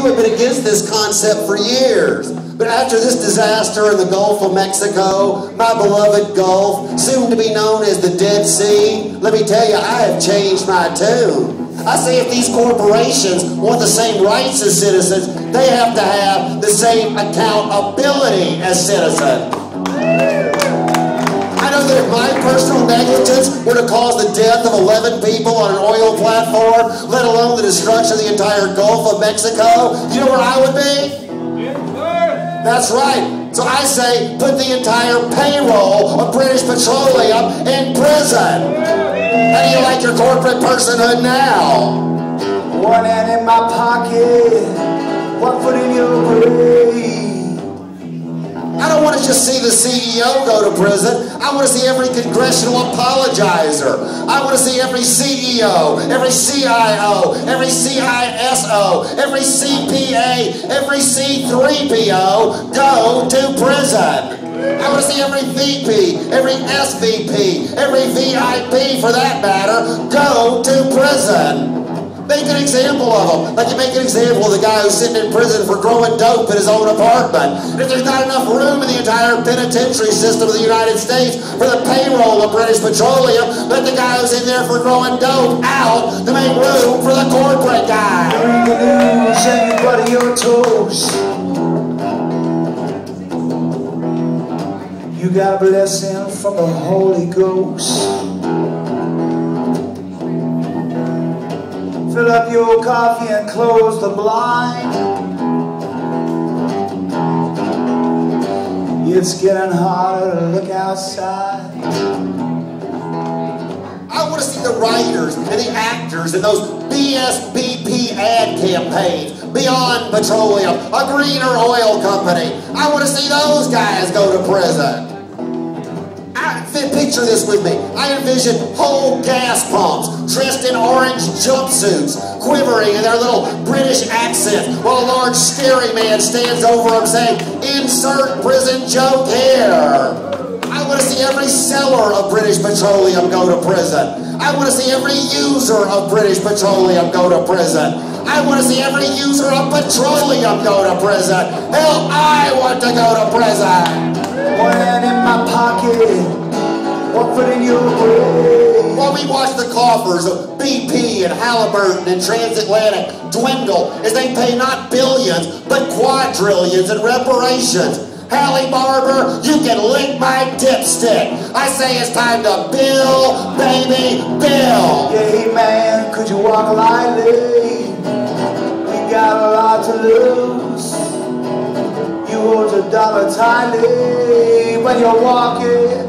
you have been against this concept for years. But after this disaster in the Gulf of Mexico, my beloved Gulf, soon to be known as the Dead Sea, let me tell you, I have changed my tune. I say if these corporations want the same rights as citizens, they have to have the same accountability as citizens. Know that if my personal negligence were to cause the death of 11 people on an oil platform, let alone the destruction of the entire Gulf of Mexico, you know where I would be? That's right. So I say put the entire payroll of British Petroleum in prison. How do you like your corporate personhood now? One hand in my pocket, one foot in your grave. I don't want to just see the CEO go to prison. I want to see every congressional apologizer. I want to see every CEO, every CIO, every CISO, every CPA, every C3PO go to prison. I want to see every VP, every SVP, every VIP for that matter go to prison. Make an example of them. Like you make an example of the guy who's sitting in prison for growing dope in his own apartment. If there's not enough room in the entire penitentiary system of the United States for the payroll of British Petroleum, let the guy who's in there for growing dope out to make room for the corporate guy. You got blessing from the Holy Ghost. Fill up your coffee and close the blind. It's getting harder to look outside. I want to see the writers and the actors and those BSBP ad campaigns, Beyond Petroleum, a greener oil company. I want to see those guys go to prison. I, picture this with me. I envision whole gas pumps dressed in orange jumpsuits, quivering in their little British accent, while a large scary man stands over them saying, Insert prison joke here. I want to see every seller of British Petroleum go to prison. I want to see every user of British Petroleum go to prison. I want to see every user of petroleum go to prison. Hell, I want to go to prison. One hand in my pocket, one foot in your grave. While we watch the coffers of BP and Halliburton and Transatlantic dwindle as they pay not billions but quadrillions in reparations. Haley Barbour, you can lick my dipstick. I say it's time to bill, baby, bill. Yeah, man, could you walk lightly? We got a lot to lose. Hold your dollar tightly when you're walking.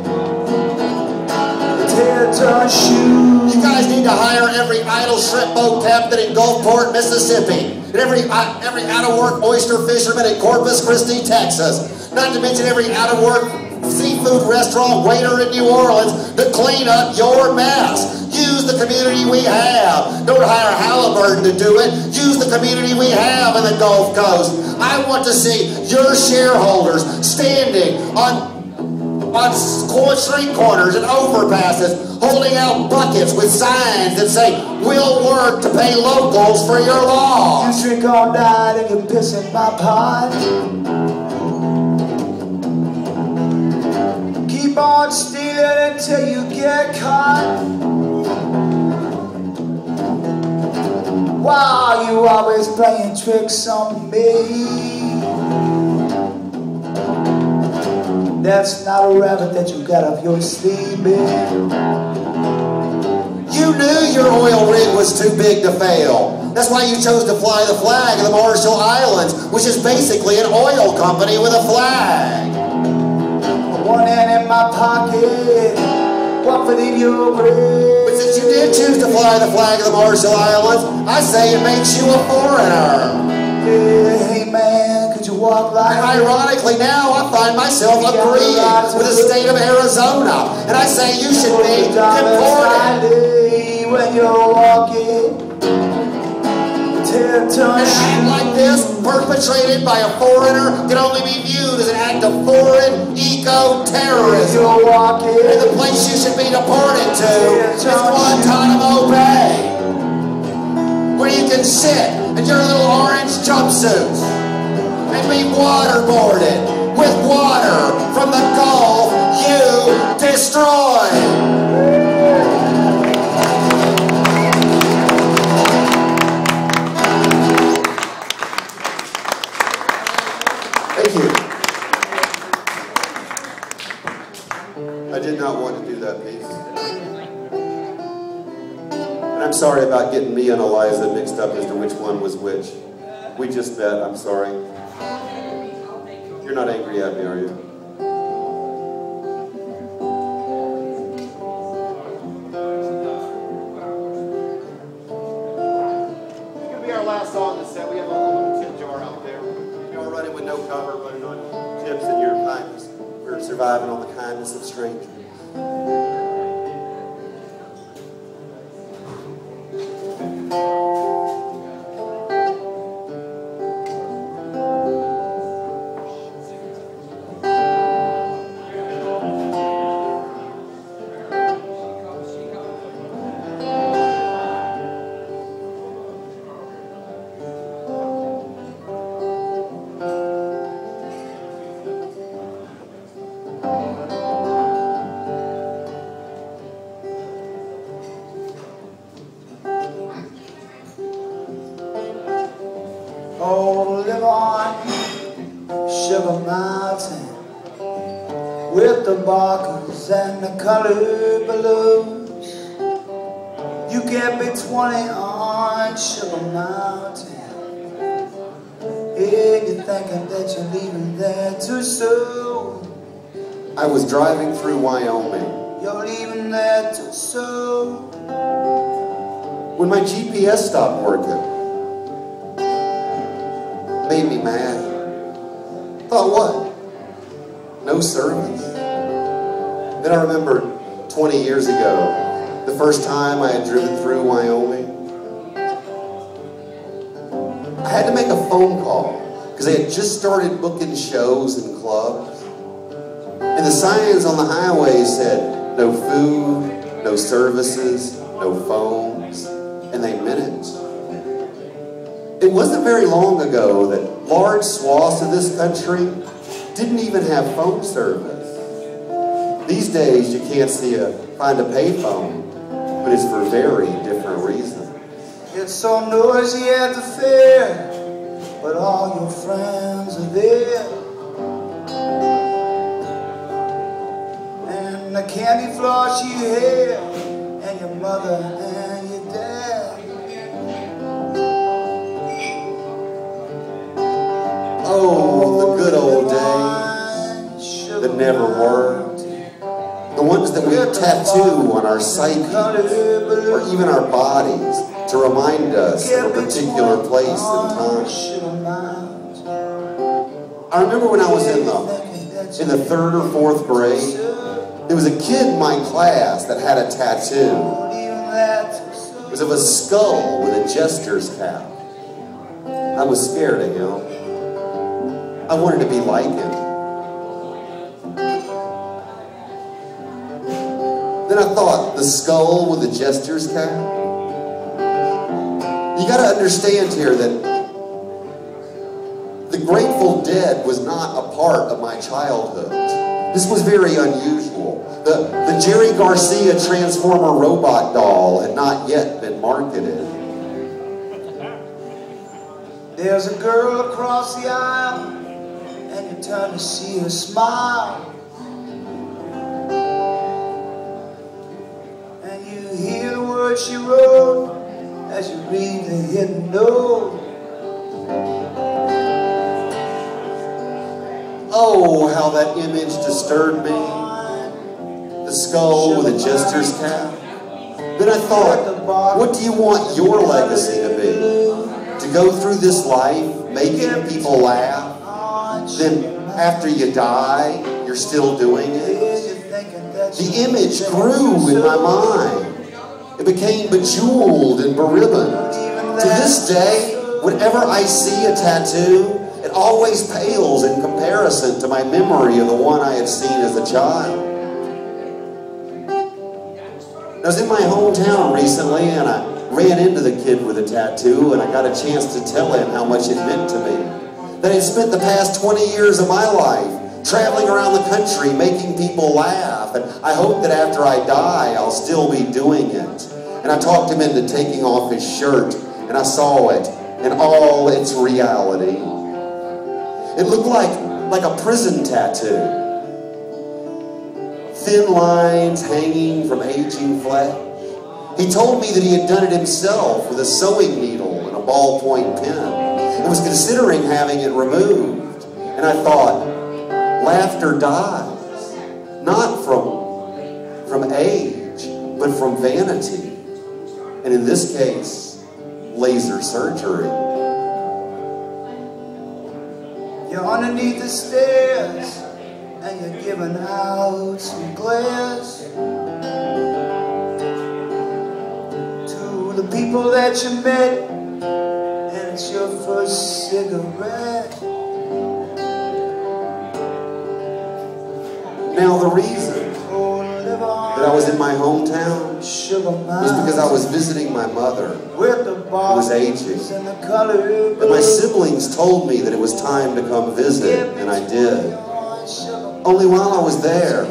You guys need to hire every idle shrimp boat captain in Gulfport, Mississippi, and every uh, every out-of-work oyster fisherman in Corpus Christi, Texas. Not to mention every out-of-work seafood restaurant waiter in New Orleans to clean up your mess. Community we have. Don't hire Halliburton to do it. Use the community we have in the Gulf Coast. I want to see your shareholders standing on on street corners and overpasses, holding out buckets with signs that say, we'll work to pay locals for your law. You drink all night and you piss in my pot. Keep on stealing until you get caught. Wow, you always playing tricks on me. That's not a rabbit that you got up your sleeve, man. You knew your oil rig was too big to fail. That's why you chose to fly the flag of the Marshall Islands, which is basically an oil company with a flag. One hand in my pocket, one foot in your. But since you did choose to fly the flag of the Marshall Islands, I say it makes you a foreigner. Hey man, could you walk like And ironically, now I find myself agreeing with the state of Arizona, and I say you should be deported when you're walking. An act like this, perpetrated by a foreigner, can only be viewed as an act of foreign eco-terrorism. And the place you should be deported to is Guantanamo Bay, where you can sit in your little orange jumpsuits and be waterboarded with water and Eliza mixed up as to which one was which. We just met, I'm sorry. You're not angry at me, are you? It's gonna be our last song Oh, live on Sugar Mountain with the barkers and the colored balloons. You get me 20 on Sugar Mountain. Yeah, you're thinking that you're leaving there too soon. I was driving through Wyoming You're leaving there too soon. when my GPS stopped working. Made me mad. Thought what? No service. Then I remembered 20 years ago, the first time I had driven through Wyoming. I had to make a phone call because they had just started booking shows and clubs. And the signs on the highway said no food, no services, no phones, and they meant it. It wasn't very long ago that large swaths of this country didn't even have phone service. These days, you can't see a find a payphone, but it's for very different reasons. It's so noisy at the fair, but all your friends are there. The candy floss you hair, and your mother and your dad. Oh, the good old days that never were. The ones that we tattoo on our psyche or even our bodies to remind us of a particular place and time. I remember when I was in the in the third or fourth grade, there was a kid in my class that had a tattoo. It was of a skull with a jester's cap. I was scared of him. I wanted to be like him. Then I thought, the skull with the jester's cap? You got to understand here that the Grateful Dead was not a part of my childhood. This was very unusual. The, the Jerry Garcia Transformer robot doll had not yet been marketed. There's a girl across the aisle, and you turn to see her smile. And you hear the words she wrote as you read the hidden note. Oh, how that image disturbed me. Skull with a jester's cap. Then I thought, what do you want your legacy to be? To go through this life making people laugh? Then after you die, you're still doing it? The image grew in my mind. It became bejeweled and beribboned. To this day, whenever I see a tattoo, it always pales in comparison to my memory of the one I had seen as a child. I was in my hometown recently and I ran into the kid with a tattoo and I got a chance to tell him how much it meant to me. That I spent the past 20 years of my life traveling around the country making people laugh. And I hope that after I die, I'll still be doing it. And I talked him into taking off his shirt and I saw it in all its reality. It looked like, like a prison tattoo. Thin lines hanging from aging flesh. He told me that he had done it himself with a sewing needle and a ballpoint pen and was considering having it removed. And I thought, laughter dies, not from, from age, but from vanity. And in this case, laser surgery. You're underneath the stairs and you're giving out some glares to the people that you met, and it's your first cigarette. Now, the reason that I was in my hometown was because I was visiting my mother. who was aging. bars and the color And my siblings told me that it was time to come visit, and I did. Only while I was there,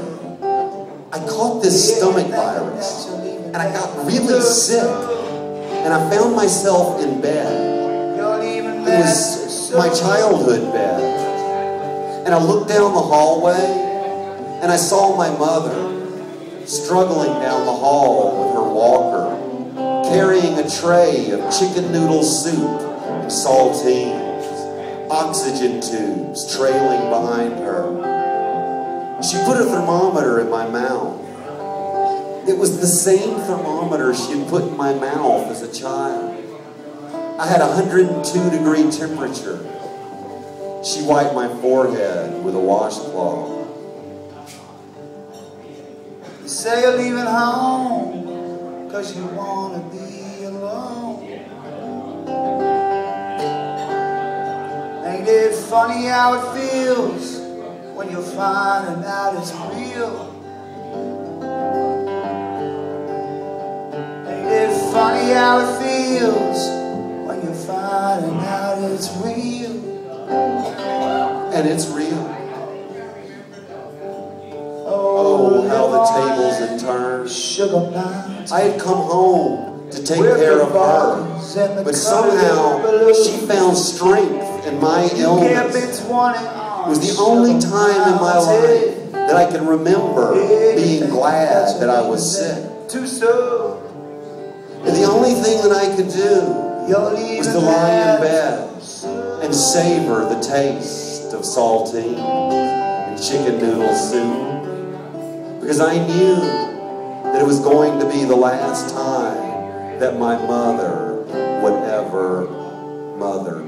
I caught this stomach virus, and I got really sick, and I found myself in bed. It was my childhood bed. And I looked down the hallway, and I saw my mother struggling down the hall with her walker, carrying a tray of chicken noodle soup and saltines, oxygen tubes trailing behind her. She put a thermometer in my mouth. It was the same thermometer she had put in my mouth as a child. I had a 102 degree temperature. She wiped my forehead with a washcloth. You say you're leaving home Cause you wanna be alone Ain't it funny how it feels When you're finding out it's real Ain't it funny how it feels When you're finding out it's real And it's real. Oh, Oh, how the tables had turned. Sugar I had come home to take care of her. But somehow she found strength in my illness. It was the only time in my life that I can remember being glad that I was sick. And the only thing that I could do was to lie in bed and savor the taste of saltine and chicken noodle soup. Because I knew that it was going to be the last time that my mother would ever mother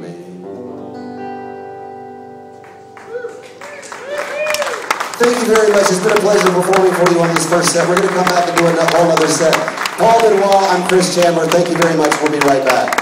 you very much. It's been a pleasure performing for you on this first set. We're going to come back and do a whole other set. Paul Benoit, I'm Chris Chandler. Thank you very much. We'll be right back.